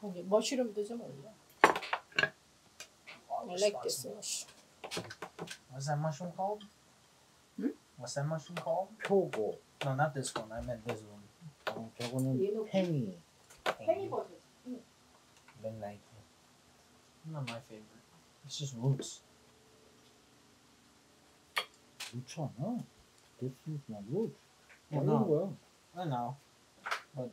거기 머쉬룸도 좀 올려. Oh, I like this mushroom. What's that mushroom called? Hmm? What's that mushroom called? 표고. No, not this one. I meant this one. 어, 저거는 얘는 팽이. 페이버드. Been like not my favorite. It's just roots. 루츠 않아? This is not roots. Well, 다른 no. 거야. I know. But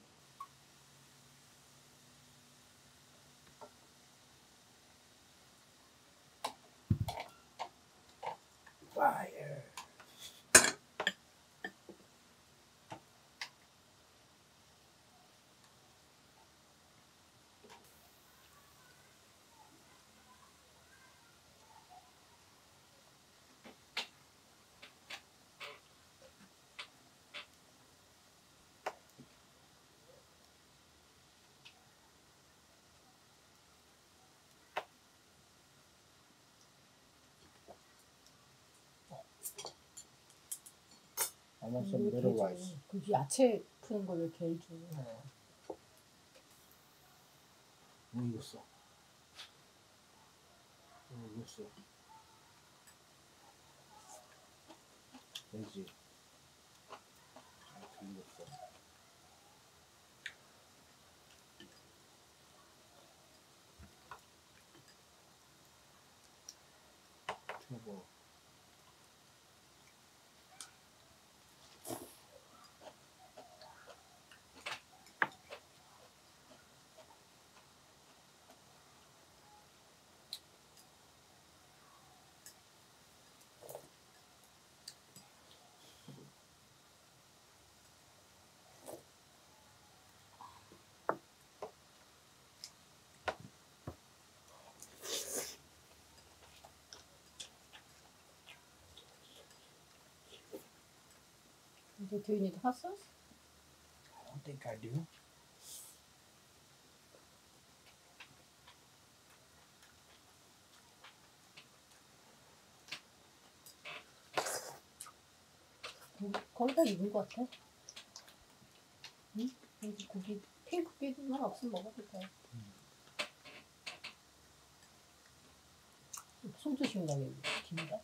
Want some little rice. 그 야채 푸는 거를 제일 좋아해. yeah. 뭐 익었어? 뭐 익었어? 돼지. 아, 익었어. 이 do you need hot sauce? I don't think I do. 거의 다 익은 것 같아. 응? 여기 고기, 핑크빛만 없으면 먹어도 돼. 손 조심하게 긴다.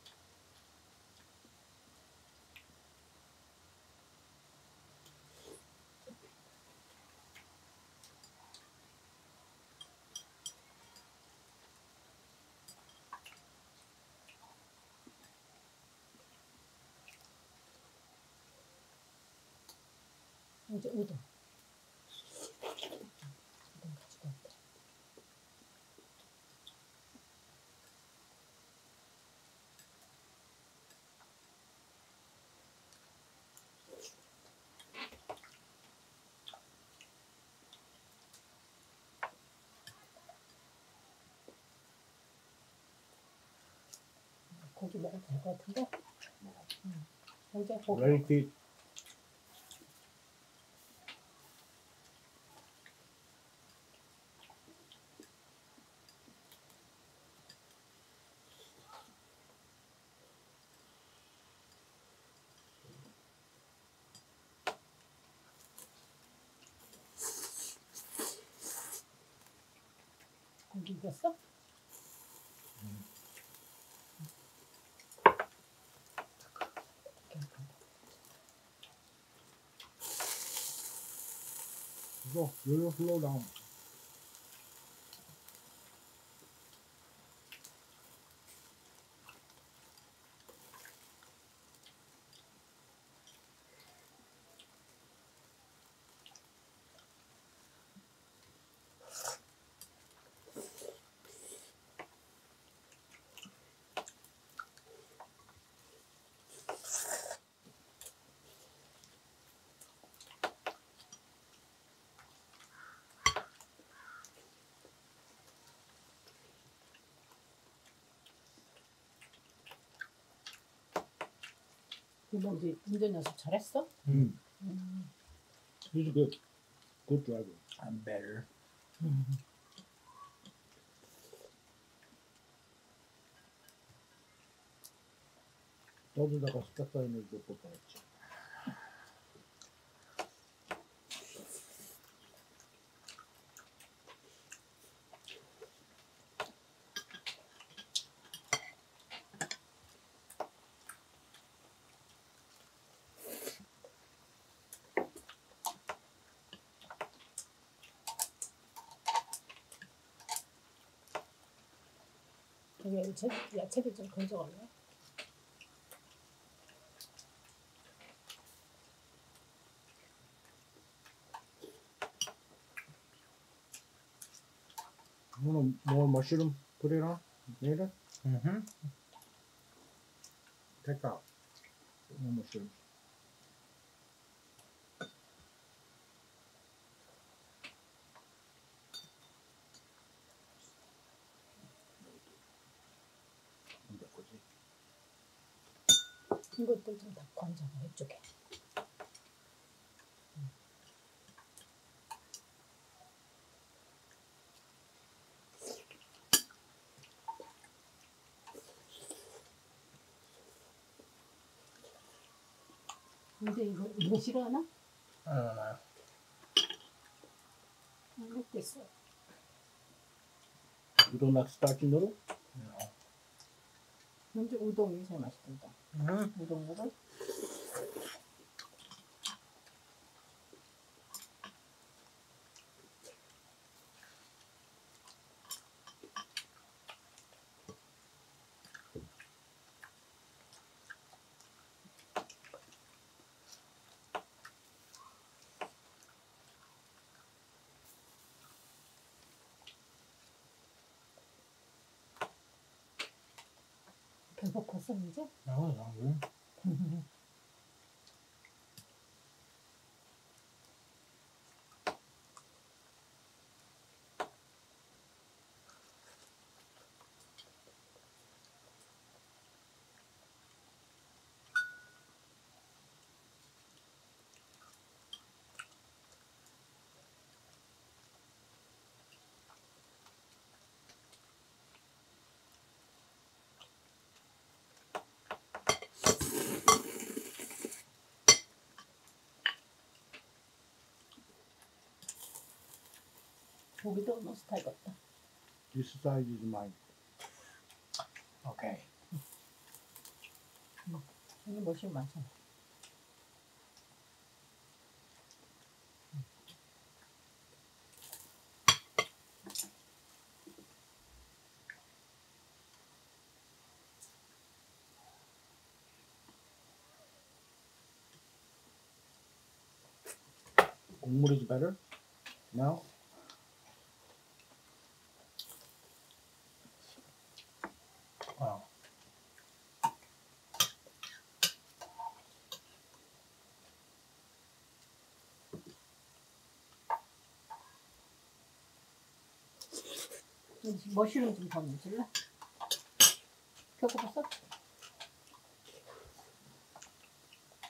이제 우동. 우동. 고기 먹어도 될 것 같은데? 응. 이제 고기 익었어? You slow down. 그 럼 이제 운전 연습 잘했어? Mm. 음. He's a good, good driver. I'm better. 떠들다가 스탑사인을 못볼 뻔했지. 여기 야채, 야채도 좀 건져갈래? 오늘 뭐 머시룸 뿌리라? 내일? Mm-hmm. Take out. No mushroom. 근데 거지. 이것도 좀다 건져봐 이쪽에. 근데 이거 이거 싫어하나? Don't know. 안 먹겠어. You don't like starchy noodle? 먼저 우동이 제일 맛있던다. Mm-hmm. 우동 먹을? 배고팠어 이제? Was hungry. 고기도 너 스타일 같다. This side is mine. Okay. 여기 멋이 많잖아. 국물 is better? Now? 머쉬룸 좀더 넣어줄래? 배고팠어?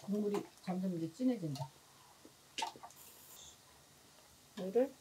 국물이 점점 이제 진해진다. 물을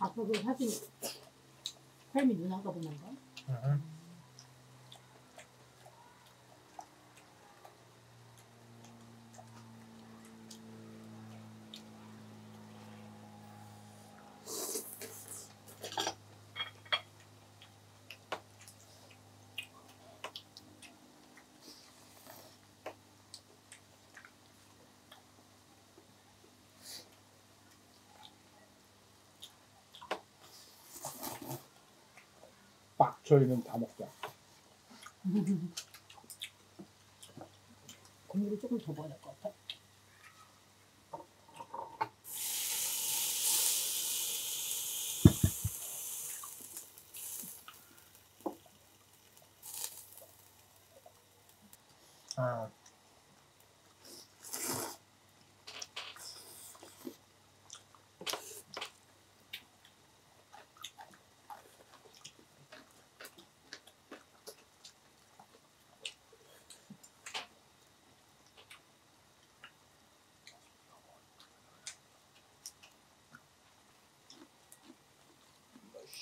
앞으로 사진 헬미 누나가 보는 거. Mm-hmm. 저희는 다 먹자. 국물이 조금 더 먹어야 될 것 같아. 아,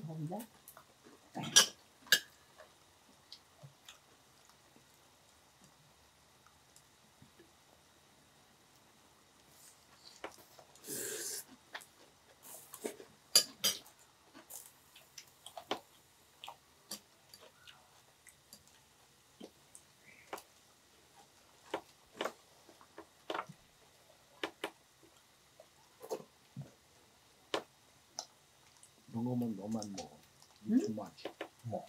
더운데? 이런 거면 너만 먹어. 응? too much. 뭐?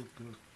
그, 그.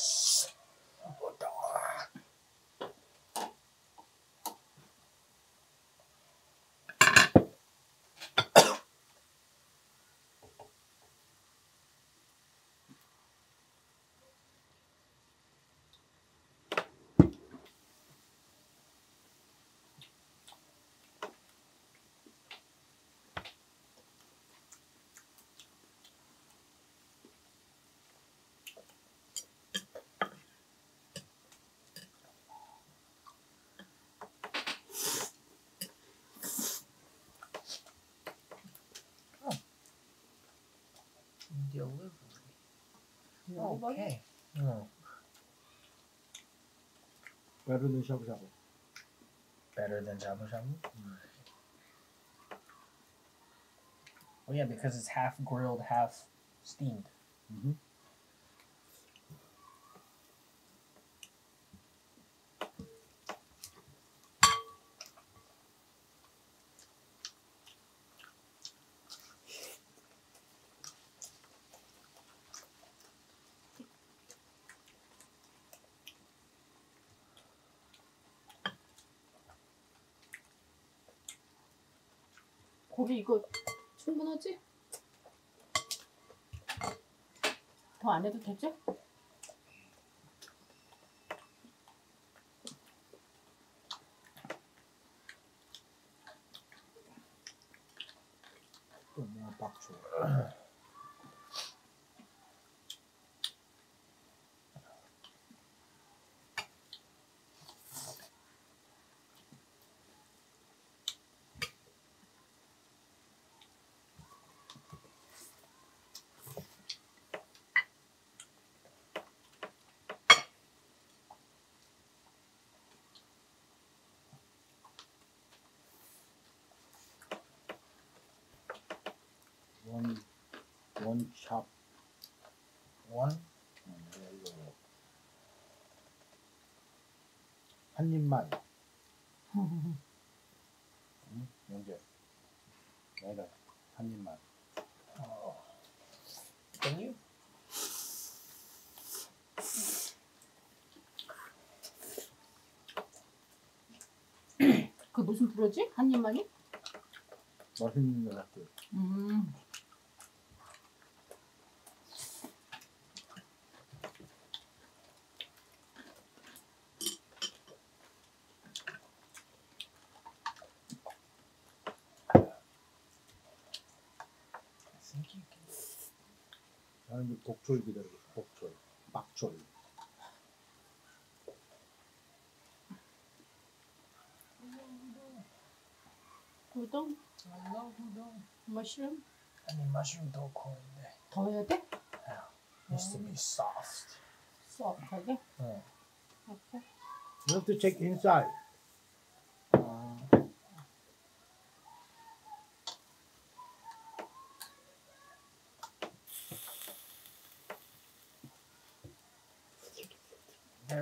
Yes. Delivery. Okay. Oh, Better than shabu shabu. better than shabu shabu. Mm. Oh yeah, because it's half grilled, half steamed. Mm-hmm. 고기 이거 충분하지? 더 안 해도 되지? 또뭐 박초. 원, 원샵. One? 음, 이거. 한 입만. 응? 영재. 내가 한 입만. Oh. Can you? 그 무슨 불어지? 한 입만이? 맛있는 거 같아. 음. I think you can. 나는 이제 복철 기다리고 있어. 복철. 박철. 우동, I love udon. 머쉬룸 아니 mushroom 더 cool인데. 더 해야 돼? Needs to be soft. 소프하게? 응. 오케이. You have to check inside.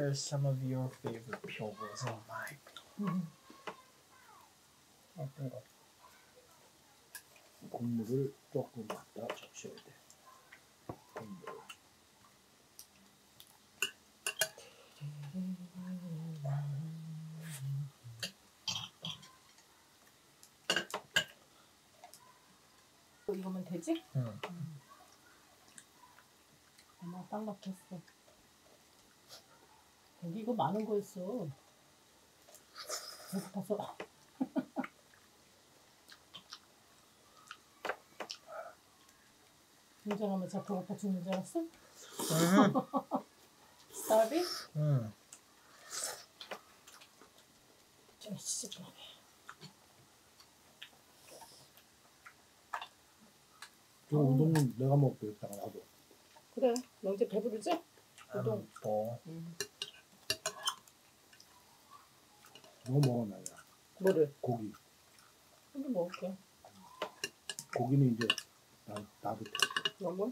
There's some of your favorite pupils in mine. 음. 어떤 거? 국물을 조금 갖다 적셔야 돼. 국물. 이거면 되지? 응. 엄마 딱 막혔어. 여기 이거 많은 거였어. 배고파서. 운전하면 자 배고파 죽는 줄 알았어? 응. 스타비? 응. 좀 시집게. 저 우동 은 내가 먹게 했다가 나도. 그래. 너 이제 배부르지? 우동. Full. 응. 너 먹어 나야. 뭐를? 고기. 한번 먹을게. 고기는 이제 나 나도 돼. 너무?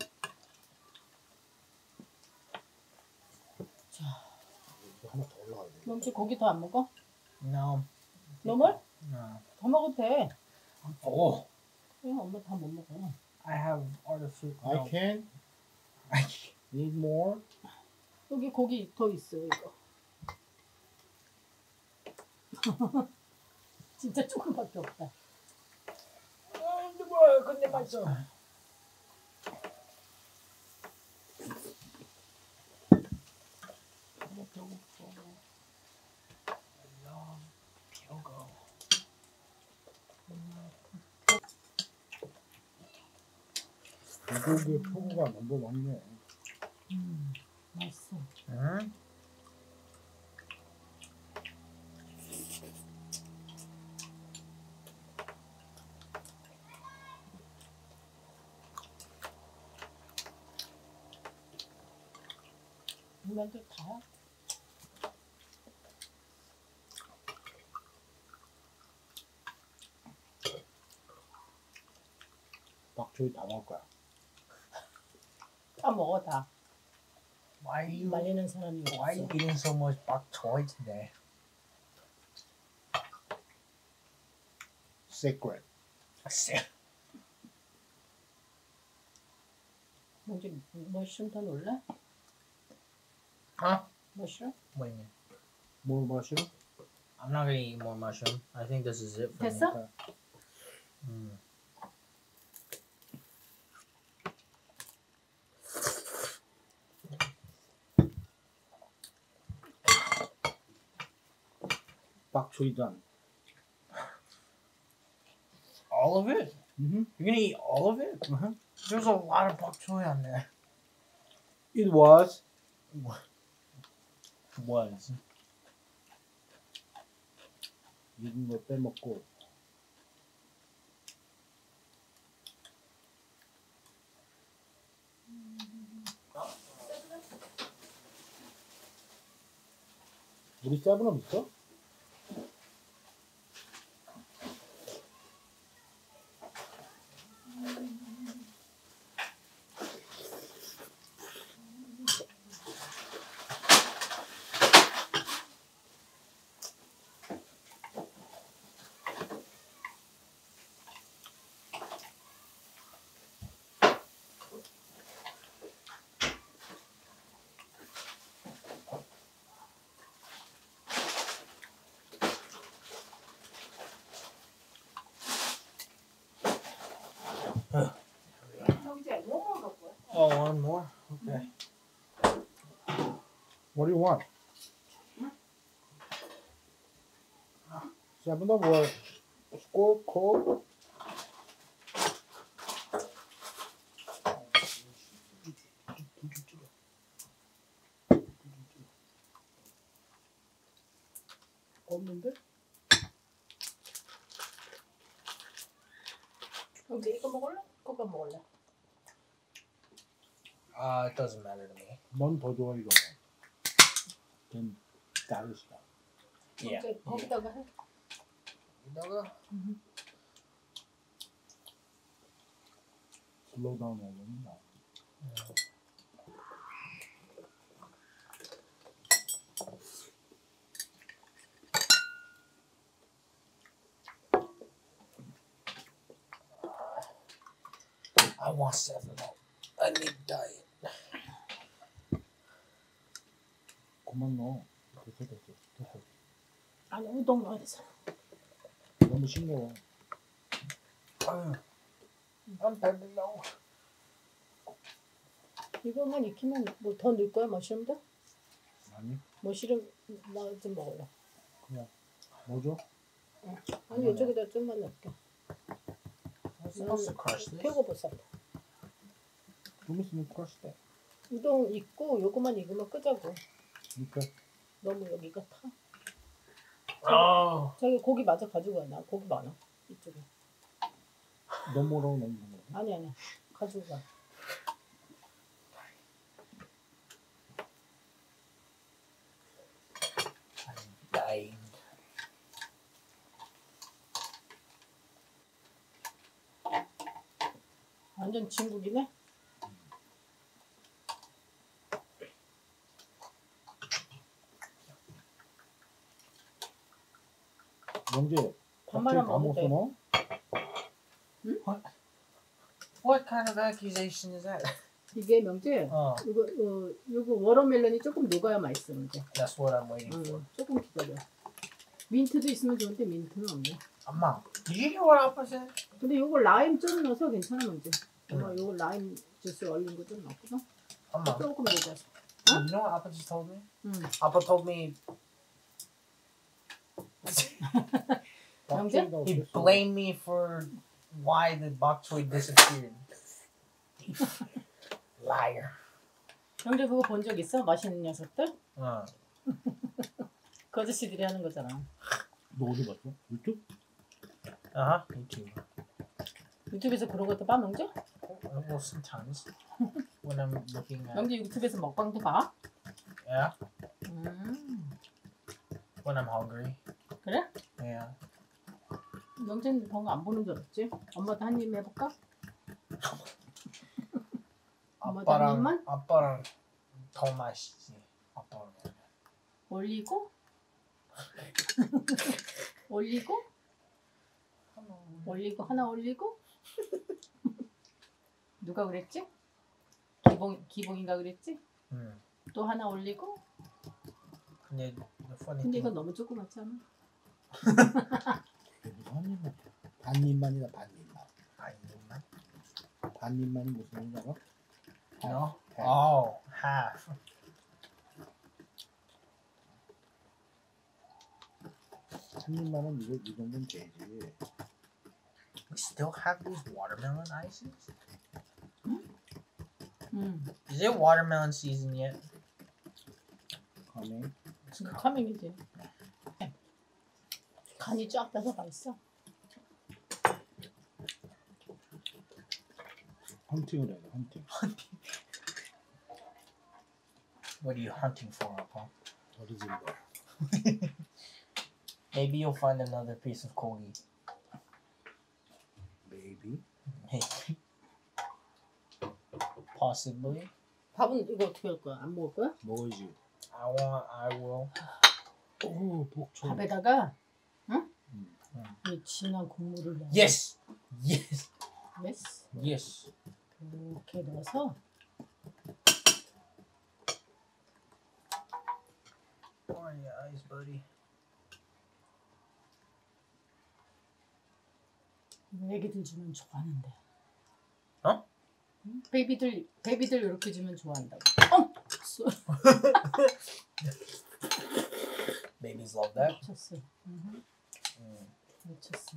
이거 하나 더 올라가야 돼. 너 혹시 고기 더 안 먹어? No. 너무? No. 더 먹어도 돼. Full. 그냥 엄마 다 못 먹어. I have artificial. I can. I Need more. 여기 고기 더 있어 이거. 진짜 조금밖에 없다. 아, 근데 뭐야? 근데 맛있어. 불고기에 표고가 너무 많네. 음, 맛있어. 응? 이만들 다. 박초이 다 먹을 거야. 다 먹어 다. Why are you? 말리는 사람이 Why are you 없어. eating so much bok choy today? Secret. 뭐지? 머쉬룸 더 놀래? Huh? 머쉬룸? What do you mean? 뭘 마시러? I'm not gonna eat more mushroom. I think this is it for me. 됐어? actually done. All of it? Mm-hmm. You're gonna eat all of it? Uh-huh. There's a lot of bok choy on there. It was. What? Was. Yun no pemo ko. Будете обновить, то? Oh, one more? Okay. What do you want? 세븐업 or score coke? 없는데? 형제 이거 먹을래? 그거 먹을래? Uh, it doesn't matter to me. 넌 더 좋아 이거. 걘 다르시다. Yeah. 형제 거기다가 해. 여기다가 슬로우 다운 하려면 나. I want seven up. I need diet. 그만 넣어. 됐어 됐어 됐어. 아니 우동 넣어야 되잖아. 너무 싱거워. I'm better now. 이거만 익히면 뭐 더 넣을 거야 머시룸도? 아니 머시룸 나좀 먹을래. 뭐죠? 아니 이쪽에다 좀만 넣을게. Crush this. 표고버섯. 좀 있으면 crush 돼. 우동 익고 요거만 익으면 끄자고. 이렇게 너무 여기가 타. Oh. 저기 고기 마저 가지고 와. 나 고기 많아. 이쪽에. 너무 넣는 거. 아니 아니. 가지고 가. I'm dying. 완전 진국이네. 영재 반말은 다. 먹었어 너? What kind of accusation is that? 이게 명재. Oh, 이거 어, 이거 watermelon이 조금 녹아야 맛있어 명재. that's what I'm waiting for. 응, 조금 기다려. 민트도 있으면 좋은데 민트는 없네. Mom, did you hear what Appa said? 근데 요거 라임 좀 넣어서 괜찮아 명재. 이거 응. 요거 라임 주스 얼린 거좀 넣고 Mama, 조금 녹아서. you know what Appa just told me? 응. Appa told me he blamed me for why the bok choy disappeared. Liar. 명재 그거 본 적 있어? 맛있는 녀석들? Uh, 그 아저씨들이 하는 거잖아. 너 어디 봤어? 유튜브? uh-huh. Me too. 유튜브에서 그런 것도 봐 명재? Well, sometimes when I'm looking at 명재 유튜브에서 먹방도 봐? yeah, 음. when I'm hungry. 그래? Yeah. 명재는 그런 거안 보는 줄 알았지? 엄마도 한 입 해볼까? 엄마도 한 아빠랑 입만? 아빠랑 더 맛있지. 아빠랑. 올리고 올리고 올리고 하나 올리고 누가 그랬지? 기봉 기봉인가 그랬지? 음. 또 하나 올리고 근데 근데. 이건 너무 조그맣지 않아? 반입만이다 반입만. 아니구나. 반입만이 무슨 알아? No. half. Oh, half. 한 입만은 이거 이 정도는 되지. We still have these watermelon ices? 음. Is it watermelon season yet? 가네. 카밍이지. 간이 쫙 빼서 맛있어. 헌팅을 해야 돼. 헌팅. What are you hunting for, Uncle? 어디지 이거? Maybe you'll find another piece of kogi. Maybe. Maybe. Possibly. 밥은 이거 어떻게 할 거야? 안 먹을 거야? 먹어야지. I want. I will. 오 복초. 밥에다가 응? 음. 이 진한 국물을 넣어. Yes. Yes. Yes. Yes. 이렇게 넣어서 Where are your eyes, buddy? 애기들 주면 좋아하는데. 어? 응? baby들 baby들 이렇게 주면 좋아한다고. 어! 쏘- Babies love that. Mm. 미쳤어.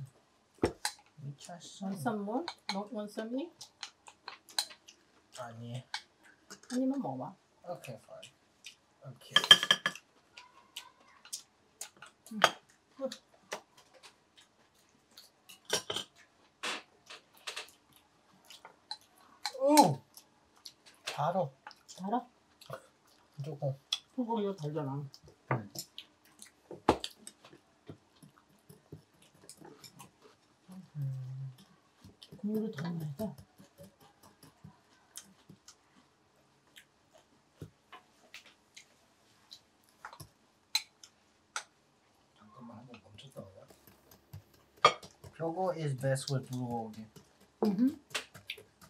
Try Want some. more? No, want some more? Anya. 아니면 먹어봐. Okay, fine. Okay. Ooh. 바로 달아? 조금. 이거 달잖아. 음. 국 물을 더 넣어야 돼. 잠깐만 한번 멈췄다 가자. 표고 is best with blue gogi. 음.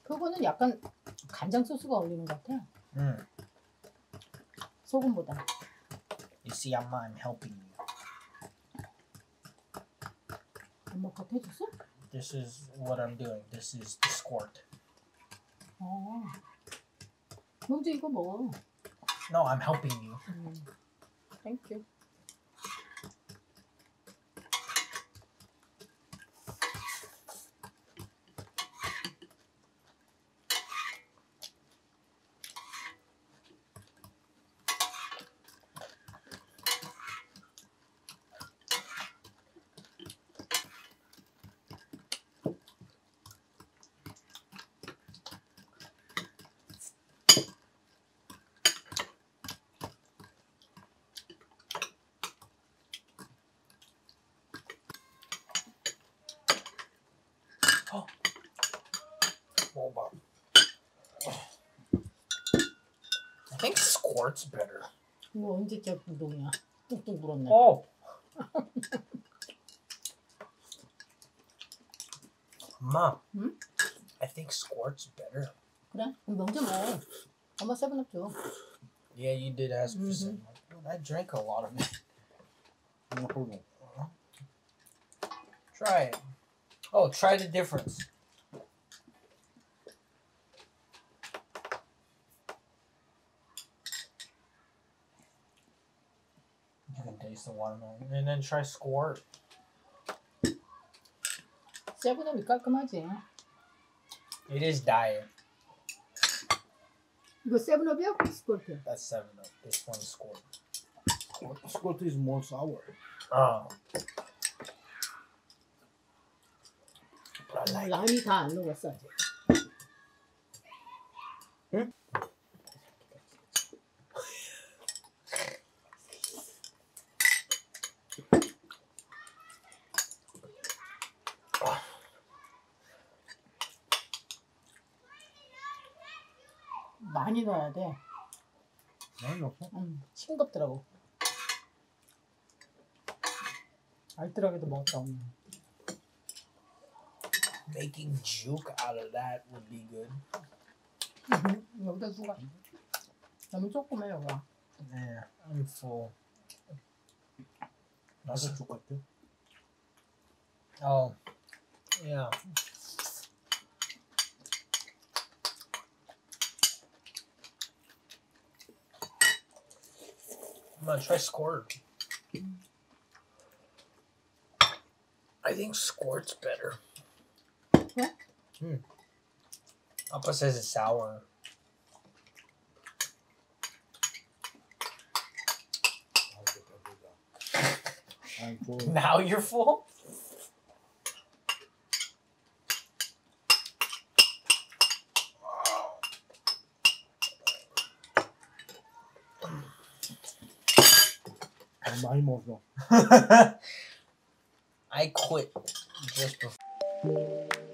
그거는 약간 간장 소스가 어울리는 것 같아. Mm. 소금보다. You see, I'm I'm helping you. 엄마 겉 해줬어? This is what I'm doing. This is the squirt. 어. 먼저 이거 먹어. No, I'm helping you. 음. 땡큐. Roll bar. I think squirt's better. 이거 언제적 운동이야? 뚝뚝 불었네. Oh. Mom. Hmm? I think squirt's better. 그래? 그럼 먼저 먹어. 엄마 세븐업 줘. Yeah, you did ask for Mhm. some. I drank a lot of it. No problem. Try it. Oh, try the difference. You can taste the watermelon. And then try squirt. 세븐업이 깔끔하지. It is diet. 이거 세븐업이야? 스콜트. That's 7 up. This one's squirt. Scott is more sour. Oh. But I like 라임이 다 안 녹았어. 아직. 응? 많이 넣어야 돼. 많이 넣었어? 음, 싱겁더라고. 알뜰하게도 먹었다 오늘. making juke out of that would be good. 여기다 수가 너무 조그매 여기가. Yeah, I'm full. 나도 쪽 같아. Oh, yeah. I'm gonna try squirt. I think squirt's better. Yeah? Hmm. Papa says it's sour. Now you're full? 아, 많이 먹었어. I quit just before.